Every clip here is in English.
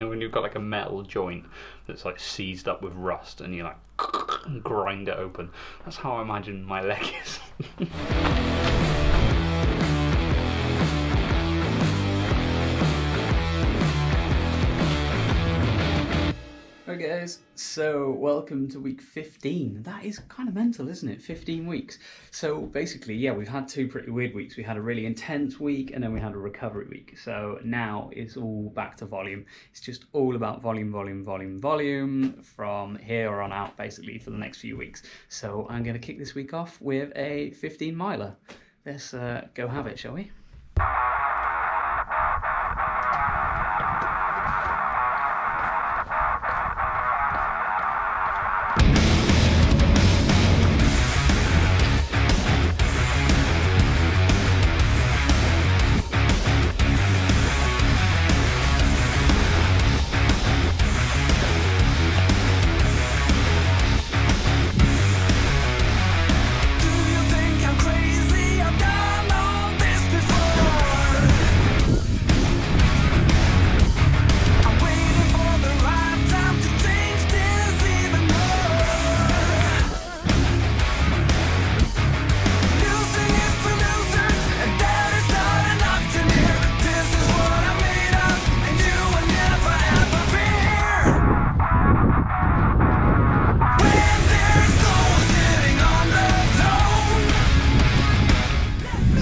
And when you've got like a metal joint that's like seized up with rust and you like grind it open. That's how I imagine my leg is. guys, so welcome to week 15. That is kind of mental, isn't it? 15 weeks. So basically, yeah, we've had two pretty weird weeks. We had a really intense week and then we had a recovery week. So now it's all back to volume. It's just all about volume, volume, volume, volume from here on out basically for the next few weeks. So I'm going to kick this week off with a 15 miler. Let's uh, go have it, shall we?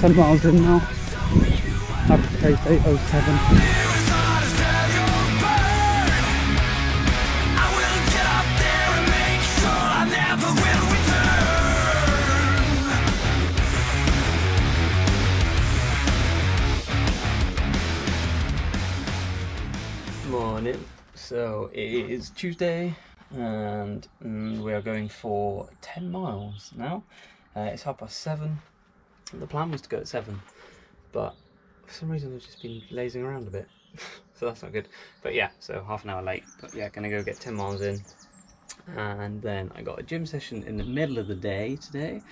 10 miles in now. Pace 807. Morning. So it is Tuesday, and mm, we are going for 10 miles now. Uh, it's half past seven. The plan was to go at seven, but for some reason I've just been lazing around a bit, so that's not good. But yeah, so half an hour late. But yeah, gonna go get 10 miles in, and then I got a gym session in the middle of the day today,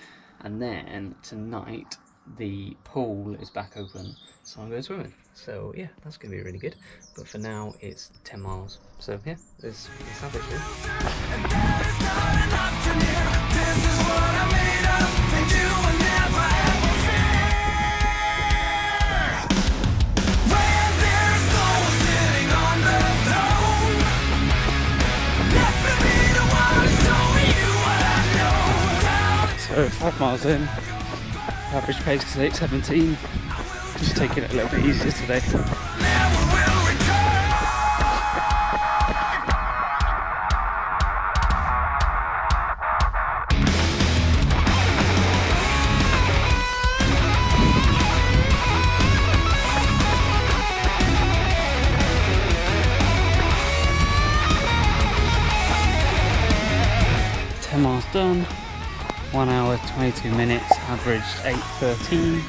and then tonight the pool is back open, so I'm going swimming. So yeah, that's gonna be really good. But for now, it's 10 miles. So yeah, let's have it. 5 miles in. Average pace is 817. Just taking it a little bit easier today. Ten miles done. One hour, 22 minutes, averaged 8.13.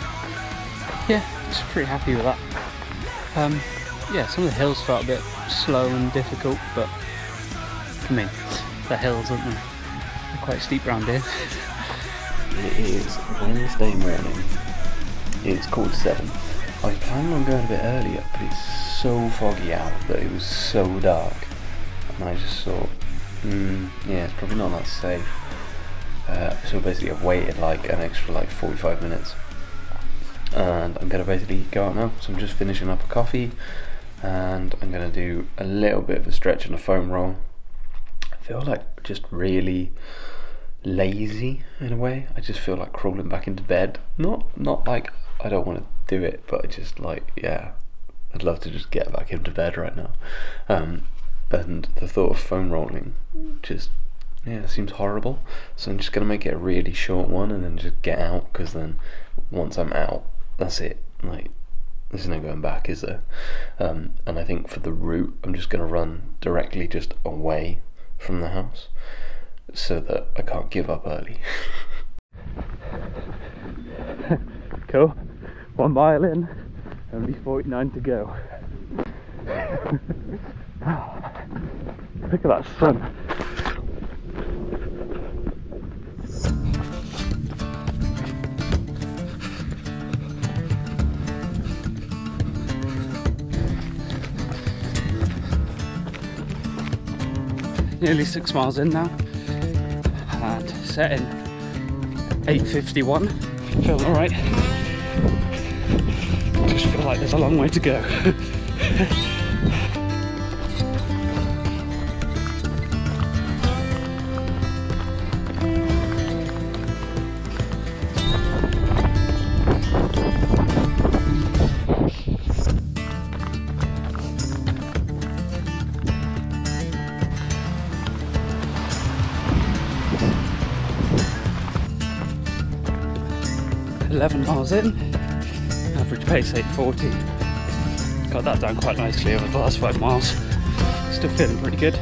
Yeah, just pretty happy with that. Um, yeah, some of the hills felt a bit slow and difficult, but I mean, the hills, aren't they? They're quite steep round here. It is Wednesday morning. It's quarter seven. I planned on going a bit earlier, but it's so foggy out that it was so dark. And I just thought, hmm, yeah, it's probably not that safe. Uh, so basically I've waited like an extra like 45 minutes. And I'm to basically go out now. So I'm just finishing up a coffee. And I'm to do a little bit of a stretch and a foam roll. I feel like just really lazy in a way. I just feel like crawling back into bed. Not not like I don't want to do it, but I just like yeah, I'd love to just get back into bed right now. Um, and the thought of foam rolling just yeah it seems horrible. So I'm just gonna make it a really short one and then just get out because then once I'm out, that's it. Like there's no going back, is there? Um, and I think for the route, I'm just gonna run directly just away from the house so that I can't give up early. Cool. One mile in, only 49 to go. Look at that sun. Nearly six miles in now, and setting 8:51. Feeling all right. Just feel like there's a long way to go. Eleven miles in, average pace 8:40. Got that down quite nicely over the last five miles. Still feeling pretty good.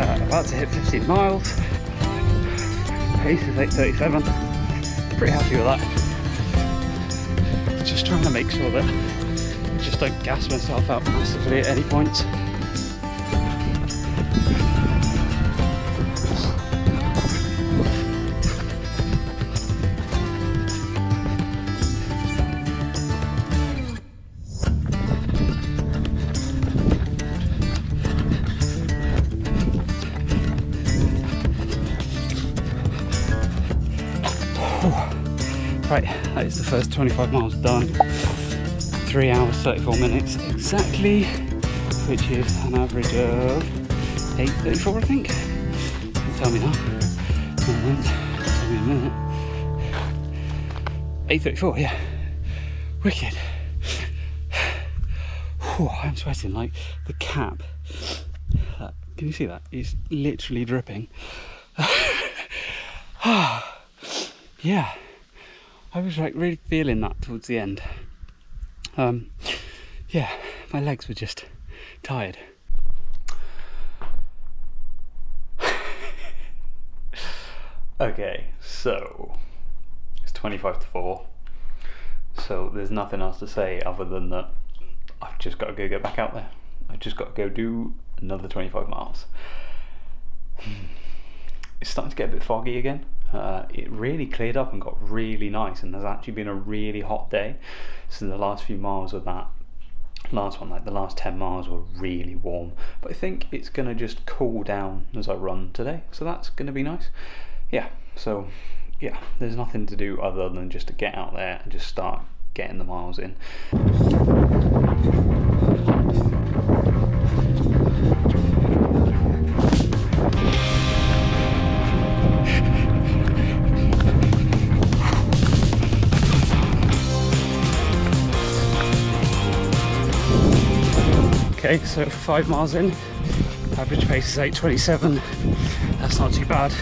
Uh, about to hit 15 miles. Pace is 8:37. Pretty happy with that. Just trying to make sure that just don't gas myself out massively at any point. Right, that is the first 25 miles done. Three hours, 34 minutes exactly, which is an average of 8.34, I think. Don't tell me now. Tell me a minute. 8.34, yeah. Wicked. I'm sweating like the cap. Can you see that? It's literally dripping. yeah. I was like really feeling that towards the end. Um, yeah, my legs were just tired. Okay, so it's 25 to 4. So there's nothing else to say other than that I've just got to go get back out there. I've just got to go do another 25 miles. It's starting to get a bit foggy again. Uh, it really cleared up and got really nice, and there's actually been a really hot day. So the last few miles of that last one, like the last 10 miles, were really warm. But I think it's going to just cool down as I run today, so that's going to be nice. Yeah, so yeah, there's nothing to do other than just to get out there and just start getting the miles in. So five miles in, average pace is 8.27. That's not too bad.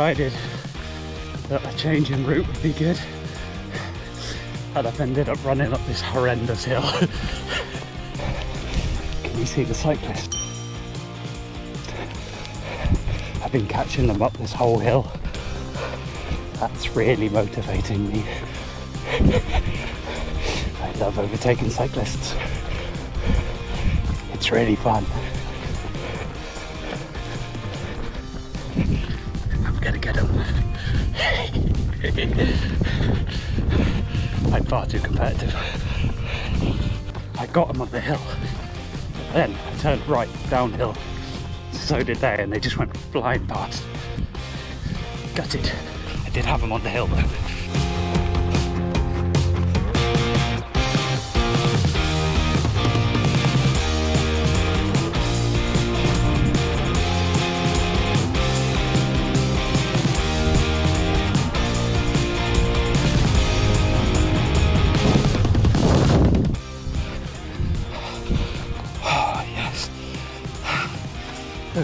Decided that a change in route would be good. And I've ended up running up this horrendous hill. Can you see the cyclist? I've been catching them up this whole hill. That's really motivating me. I love overtaking cyclists. It's really fun. I'm far too competitive. I got them up the hill. Then I turned right downhill. So did they, and they just went flying past. Gutted. I did have them on the hill though.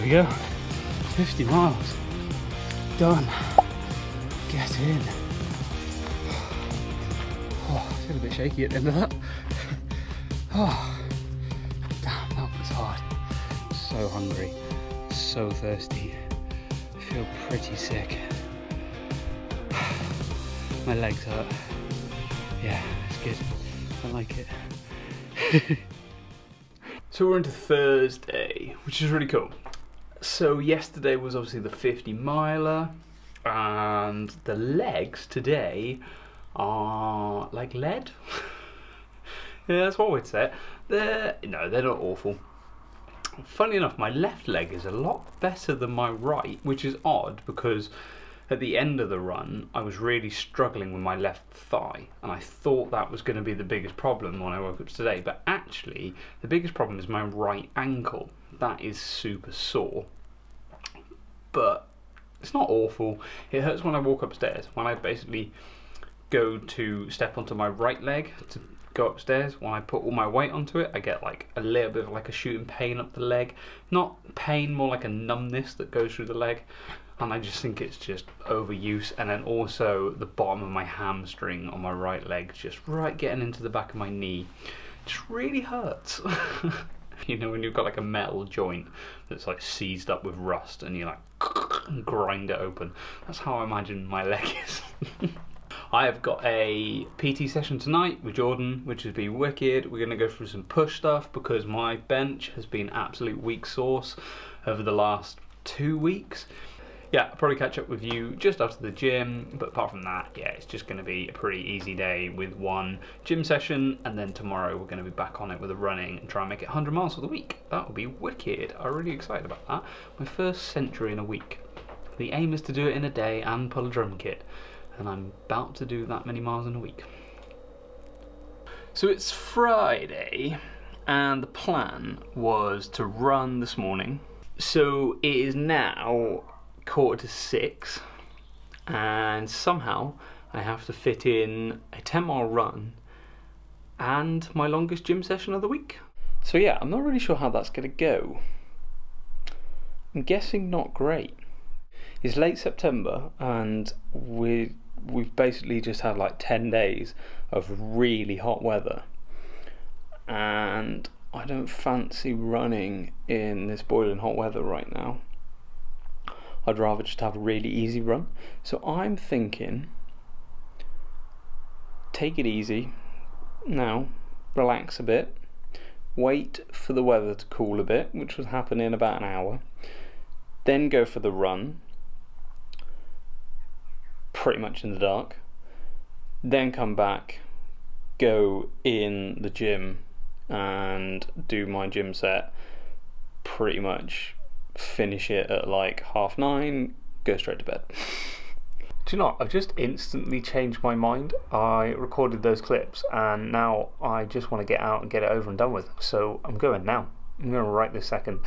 We go. 50 miles. Done. Get in. Oh, I feel a bit shaky at the end of that. Oh, damn, that was hard. So hungry, so thirsty. I feel pretty sick. My legs hurt. Yeah, it's good. I like it. So we're into Thursday, which is really cool. So yesterday was obviously the 50 miler, and the legs today are like lead. yeah, that's what we'd say. They're no, they're not awful. Funny enough, my left leg is a lot better than my right, which is odd because at the end of the run, I was really struggling with my left thigh, and I thought that was going to be the biggest problem when I woke up today. But actually, the biggest problem is my right ankle. That is super sore. But it's not awful. It hurts when I walk upstairs. When I basically go to step onto my right leg to go upstairs, when I put all my weight onto it, I get like a little bit of like a shooting pain up the leg. Not pain, more like a numbness that goes through the leg. And I just think it's just overuse. And then also the bottom of my hamstring on my right leg, just right getting into the back of my knee, just really hurts. you know, when you've got like a metal joint that's like seized up with rust and you like grind it open. That's how I imagine my leg is. I have got a PT session tonight with Jordan, which has be wicked. We're going to go through some push stuff because my bench has been absolute weak sauce over the last two weeks. Yeah, I'll probably catch up with you just after the gym, but apart from that, yeah, it's just going to be a pretty easy day with one gym session, and then tomorrow we're going to be back on it with a running and try and make it 100 miles for the week. That will be wicked. I'm really excited about that. My first century in a week. The aim is to do it in a day and pull a drum kit, and I'm about to do that many miles in a week. So it's Friday, and the plan was to run this morning. So it is now quarter to six, and somehow I have to fit in a 10 mile run and my longest gym session of the week. So yeah, I'm not really sure how that's going to go. I'm guessing not great. It's late September, and we we've basically just had like 10 days of really hot weather, and I don't fancy running in this boiling hot weather right now. I'd rather just have a really easy run. So I'm thinking take it easy. Now, relax a bit, wait for the weather to cool a bit, which will happen in about an hour, then go for the run, pretty much in the dark, then come back, go in the gym and do my gym set pretty much finish it at like half nine, go straight to bed. Do you know. I've just instantly changed my mind. I recorded those clips and now I just want to get out and get it over and done with. So I'm going now. I'm going to right this second.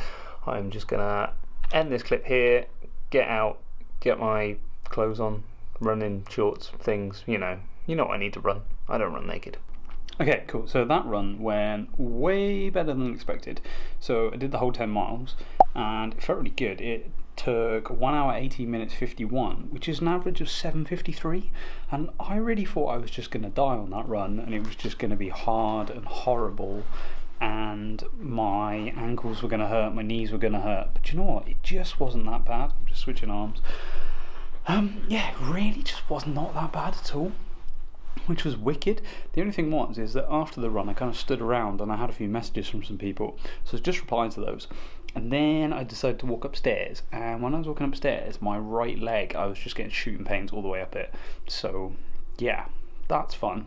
I'm just going to end this clip here, get out, get my clothes on, run in shorts, things, you know. You know what I need to run. I don't run naked. Okay, cool. So that run went way better than expected. So I did the whole 10 miles and it felt really good. It took 1 hour 18 minutes 51, which is an average of 7.53. And I really thought I was just going to die on that run and it was just going to be hard and horrible. And my ankles were going to hurt, my knees were going to hurt. But you know what? It just wasn't that bad. I'm just switching arms. Um, yeah, really just was not that bad at all which was wicked. The only thing was is that after the run, I kind of stood around and I had a few messages from some people, so I just replying to those. And then I decided to walk upstairs, and when I was walking upstairs, my right leg, I was just getting shooting pains all the way up it. So, yeah, that's fun.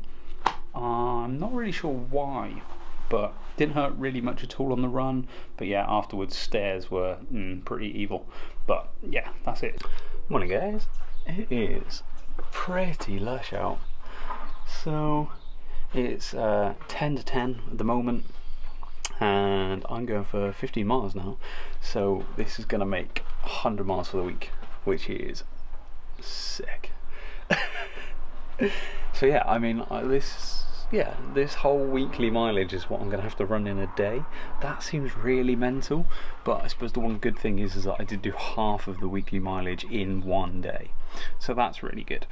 I'm not really sure why, but didn't hurt really much at all on the run. But yeah, afterwards, stairs were mm, pretty evil. But yeah, that's it. Morning, guys. It is pretty lush out. So it's uh, 10 to 10 at the moment, and I'm going for 15 miles now. So this is going to make 100 miles for the week, which is sick. so yeah, I mean, I, this yeah, this whole weekly mileage is what I'm going to have to run in a day. That seems really mental, but I suppose the one good thing is, is that I did do half of the weekly mileage in one day. So that's really good.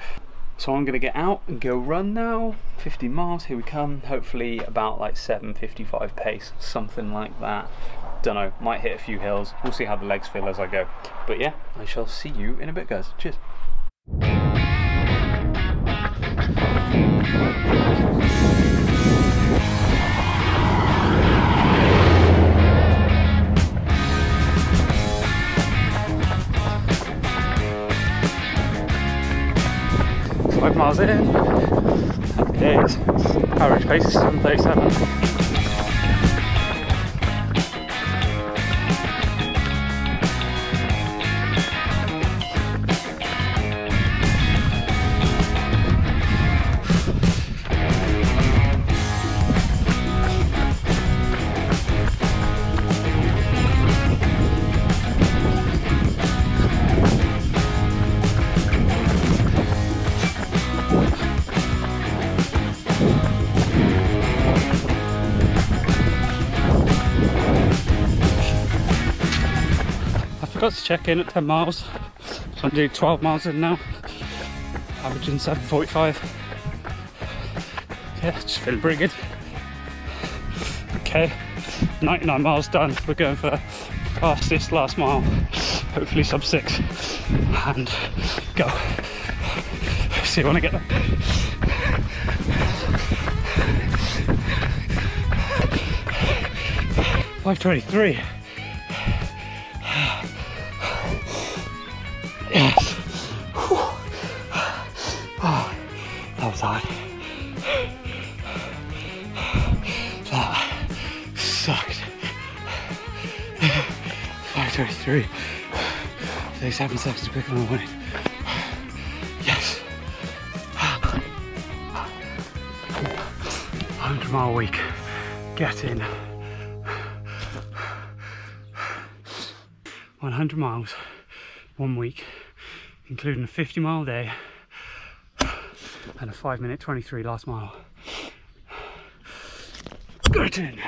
So I'm going to get out and go run now. 50 miles, here we come. Hopefully about like 7.55 pace, something like that. Don't know, might hit a few hills. We'll see how the legs feel as I go. But yeah, I shall see you in a bit, guys. Cheers. Five miles in. Happy days. Average pace is 737. Forgot to check in at 10 miles. So I'm doing 12 miles in now. Averaging 7.45. Yeah, just feeling pretty good. Okay, 99 miles done. We're going for fastest last mile. Hopefully sub six. And go. See you when I get there. Five twenty-three. Yes. Oh, that was hard. That sucked. 523. 37 seconds quicker than I wanted. Yes. 100 mile week. Get in. 100 miles, one week, including a 50 mile day and a 5 minute 23 last mile. Get in.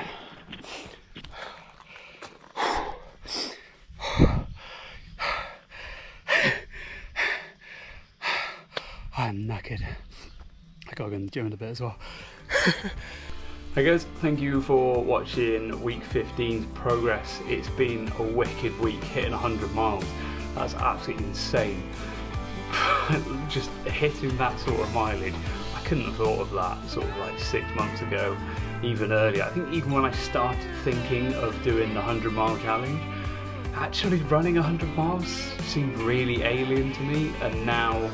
I'm knackered. I gotta go in the gym in a bit as well. Hey guys, thank you for watching week 15's progress. It's been a wicked week, hitting 100 miles. That's absolutely insane. Just hitting that sort of mileage, I couldn't have thought of that sort of like six months ago, even earlier. I think even when I started thinking of doing the 100 mile challenge, actually running 100 miles seemed really alien to me, and now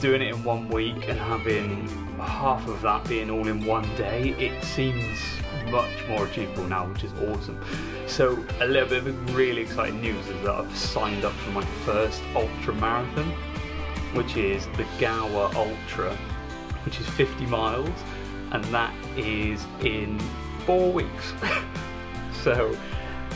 doing it in one week and having half of that being all in one day, it seems much more achievable now, which is awesome. So a little bit of really exciting news is that I've signed up for my first ultra marathon, which is the Gower Ultra, which is 50 miles, and that is in four weeks. so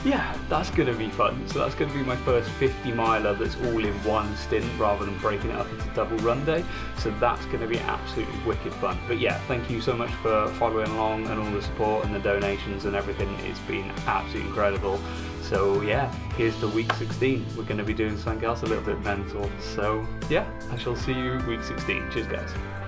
yeah, that's going to be fun. So that's going to be my first 50 miler that's all in one stint rather than breaking it up into double run day. So that's going to be absolutely wicked fun. But yeah, thank you so much for following along and all the support and the donations and everything. It's been absolutely incredible. So yeah, here's the week 16. We're going to be doing something else a little bit mental. So yeah, I shall see you week 16. Cheers guys.